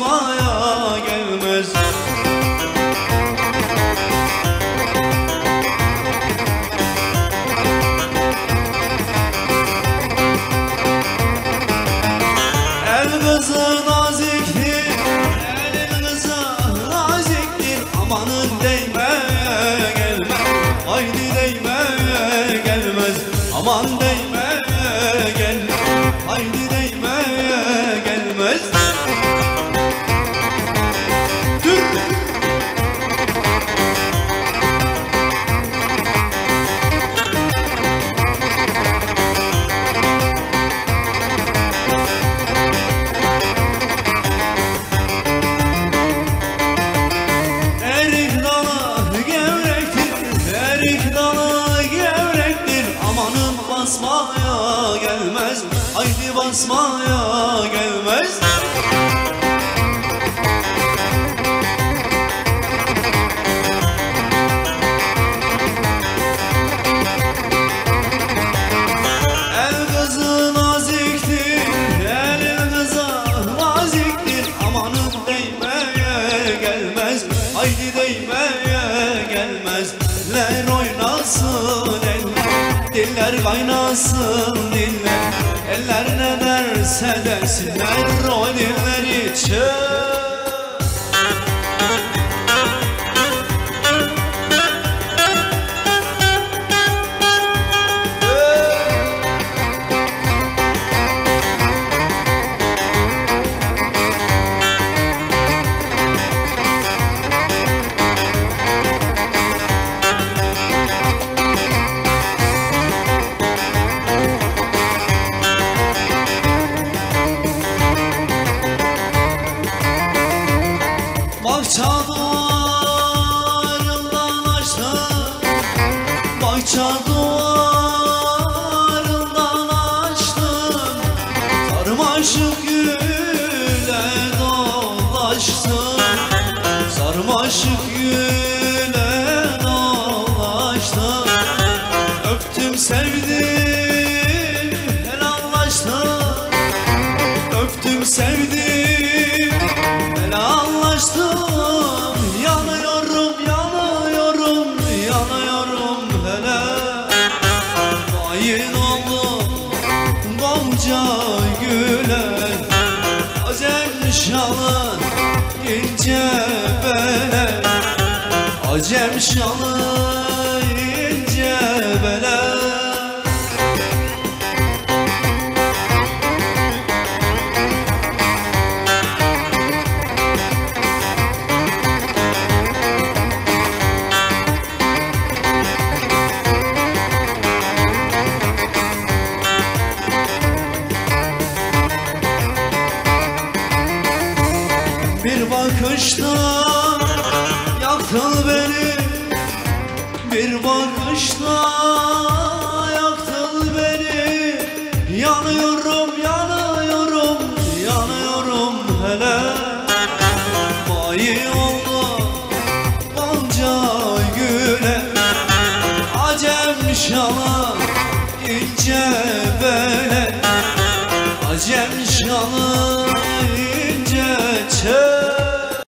basmaya gelmez. El kızı naziktir, elin kızı naziktir Amanın değmeye gelmez, haydi değmeye gelmez. Aman değmeye basmaya gelmez, haydi basmaya gelmez Diller oynasın eller, diller kaynasın diller. Eller ne derse desinler o diller Bahçe duvarından açtım. Sarmaşık güle Mayın oldum Gonca güle Acem şalın ince bele Acem şalın Bir bakışta yaktın beni. Bir bakışta yaktın beni. Yanıyorum, yanıyorum, yanıyorum hele. Mayi oldu Gonca güle. Acem şalı ince bele. Acem şalı